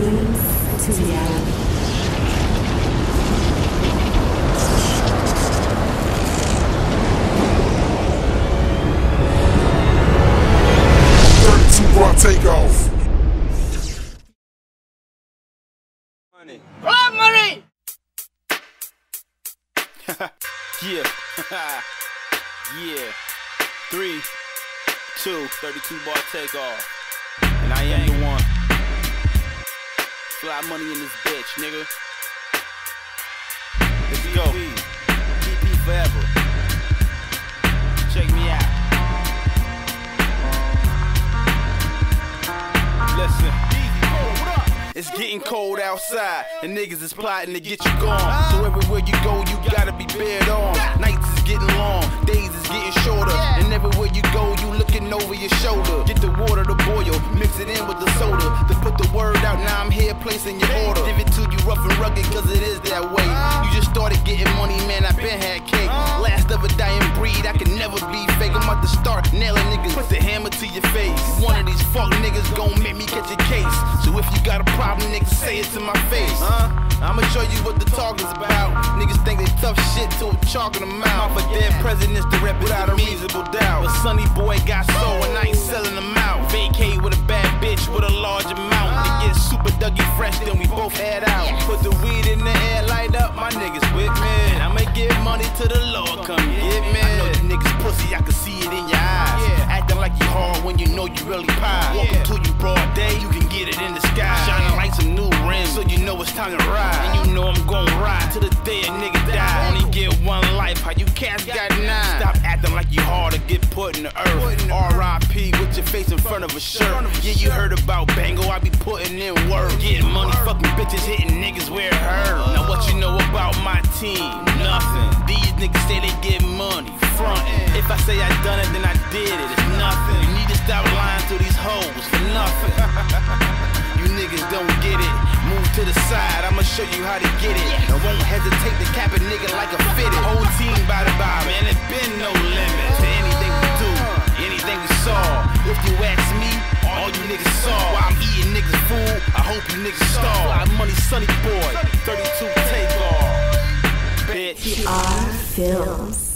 Dreams to reality. Takeoff! Money! Blood money! yeah. yeah. Three, two, 32 bar takeoff. And I am the one. Fly money in this bitch, nigga. Let's go. DP forever. Check me out. Listen. It's getting cold outside, and niggas is plotting to get you gone. So everywhere you go, you gotta be bared your shoulder. Get the water to boil, mix it in with the soda. To put the word out, now I'm here placing your order. Give it to you rough and rugged, cause it is that way. You just started getting money, man, I been had cake. Last of a dying breed, I can never be fake. I'm about to start nailing niggas. Put the hammer to your face. One of these fuck niggas gon' make me catch a case. So if you got a problem, niggas say it to my face. Huh? I'ma show you what the talk is about. Niggas think they tough shit till I'm chalking them out. For dead presidents to rep without a reasonable doubt. But Sunny Boi got soul and I ain't selling them out. Vacate with a bad bitch with a large amount. We get super Dougie fresh, then we both head out. Put the weed in the air, light up, my niggas with me. I'ma give money to the Lord, come get me. I know you niggas pussy, I can see it in your eyes. Acting like you hard when you know you really pie. Walking to you broad day, you get it in the sky. Shining like some new rims, so you know it's time to ride. And you know I'm gon' ride to the day a nigga die. Only get one life, how you cats got nine. Stop acting like you hard to get put in the earth. R.I.P. with your face in front of a shirt. Yeah, you heard about Bango, I be putting in work. Getting money, fucking bitches, hitting niggas where it. Now what you know about my team? Nothing. These niggas say they get money, frontin'. If I say I done it, then I did it. It's nothing. You need to stop lying to these hoes for nothing. to the side, I'ma show you how to get it. I won't hesitate to cap a nigga like a fitted. Whole team by the man, it been no limit to anything we do, anything we saw. If you ask me, all you niggas saw. While I'm eating niggas food, I hope you niggas. Fly money, Sunny Boi, 32 take off. Bitch. PR Films.